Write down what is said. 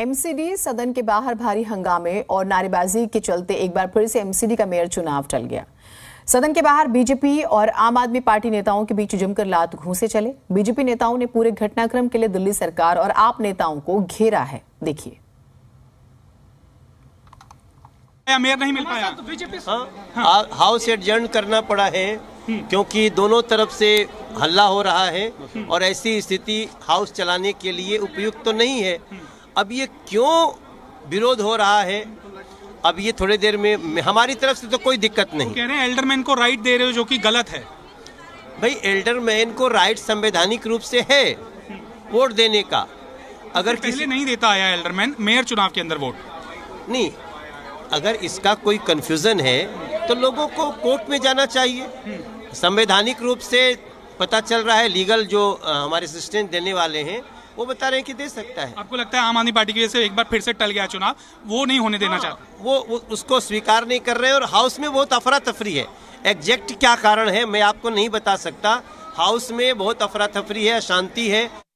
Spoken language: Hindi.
एमसीडी सदन के बाहर भारी हंगामे और नारेबाजी के चलते एक बार फिर से एमसीडी का मेयर चुनाव टल गया। सदन के बाहर बीजेपी और आम आदमी पार्टी नेताओं के बीच जमकर लात घूंसे चले। बीजेपी नेताओं ने पूरे घटनाक्रम के लिए दिल्ली सरकार और आप नेताओं को घेरा है। देखिए। मेयर नहीं मिल पाया। हाँ। हाउस एडजर्न करना पड़ा है क्योंकि दोनों तरफ़ से हल्ला हो रहा है और ऐसी स्थिति हाउस चलाने के लिए उपयुक्त तो नहीं है। अब ये क्यों विरोध हो रहा है? अब ये थोड़ी देर में हमारी तरफ़ से तो कोई दिक्कत नहीं। कह रहे हैं एल्डरमैन को राइट दे रहे हो जो कि गलत है। भाई एल्डरमैन को राइट संवैधानिक रूप से है वोट देने का। अगर पहले किसी नहीं देता आया एल्डरमैन मेयर चुनाव के अंदर वोट नहीं अगर इसका कोई कंफ्यूजन है तो लोगों को कोर्ट में जाना चाहिए। संवैधानिक रूप से पता चल रहा है लीगल जो हमारे असिस्टेंट देने वाले हैं वो बता रहे हैं कि दे सकता है। आपको लगता है आम आदमी पार्टी की वजह से एक बार फिर से टल गया चुनाव? वो नहीं होने देना चाहता। वो, वो उसको स्वीकार नहीं कर रहे हैं और हाउस में बहुत अफरा तफरी है। एग्जैक्ट क्या कारण है मैं आपको नहीं बता सकता। हाउस में बहुत अफरा तफरी है अशांति है।